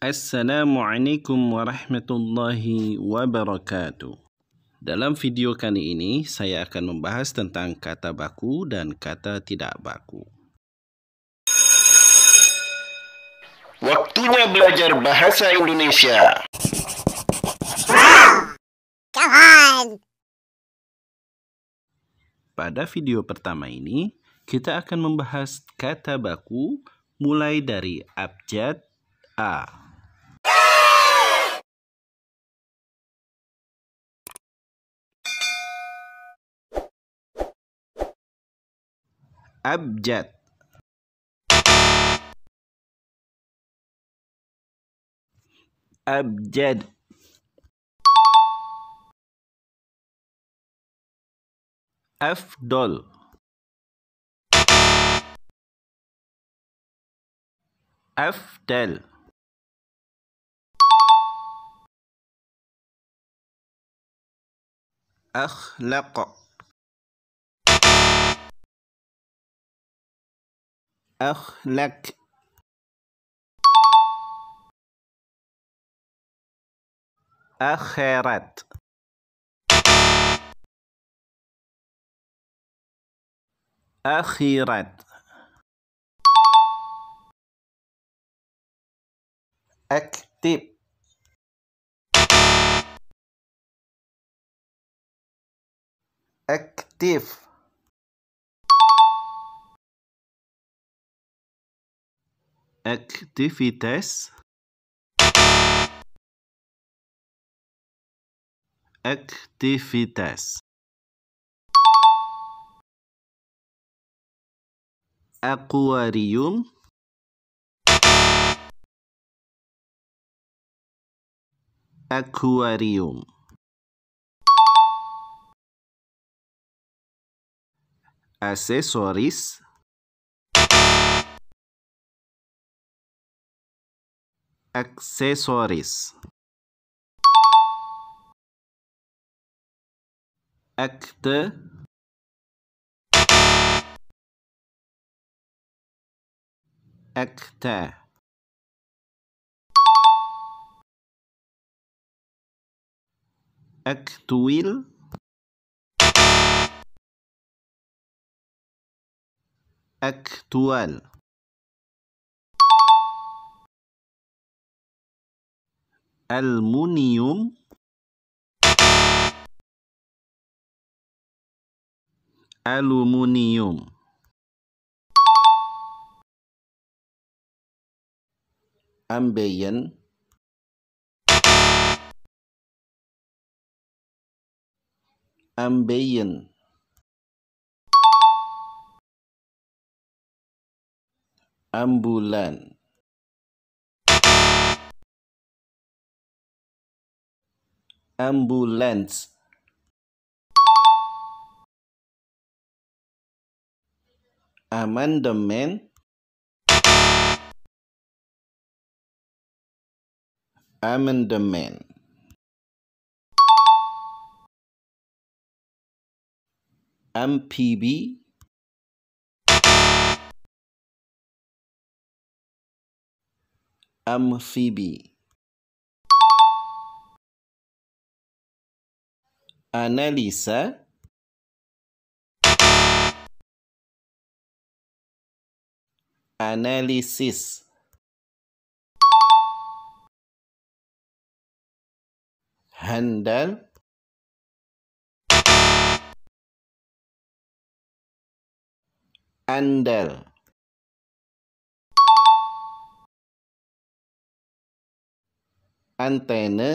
Assalamualaikum warahmatullahi wabarakatuh. Dalam video kali ini, saya akan membahas tentang kata baku dan kata tidak baku. Waktunya belajar bahasa Indonesia. Kawan. Pada video pertama ini, kita akan membahas kata baku mulai dari abjad A. أبجد. أبجد. أفضل. أفضل. أخلق. أخلق أخرت. أخيرت أكتب. أكتف. activities activities aquarium aquarium accessories accessories act act act actual actual aluminium aluminium. Ambeien. Ambeien. Ambulan ambulance. Amendment amendment MPB Amphibie. Analisa analisis handal andal antena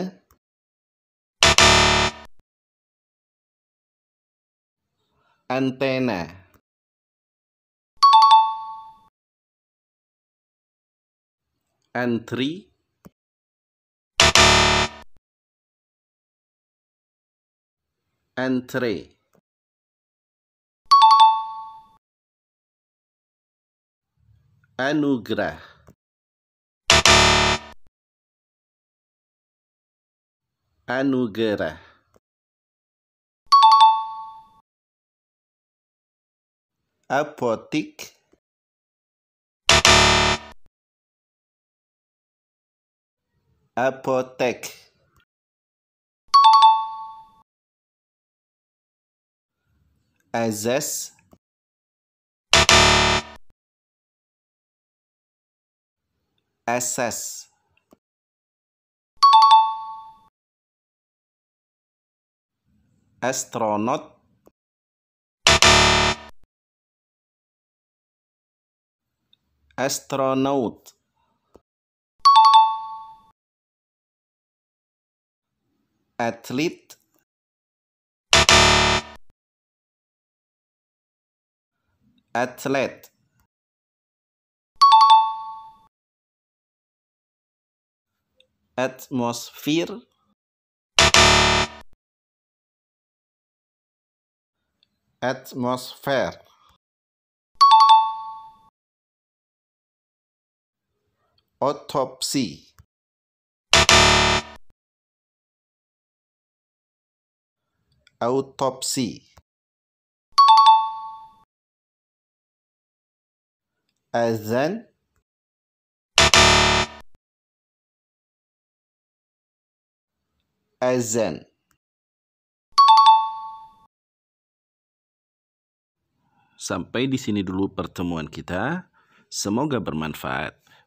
antena. Antri. Antre. Anugerah. Anugerah apotik. Apotek. Azas asas astronot astronaut athlete athlete atmosphere atmosphere autopsy autopsy azan azan Sampai di sini dulu pertemuan kita. Semoga bermanfaat.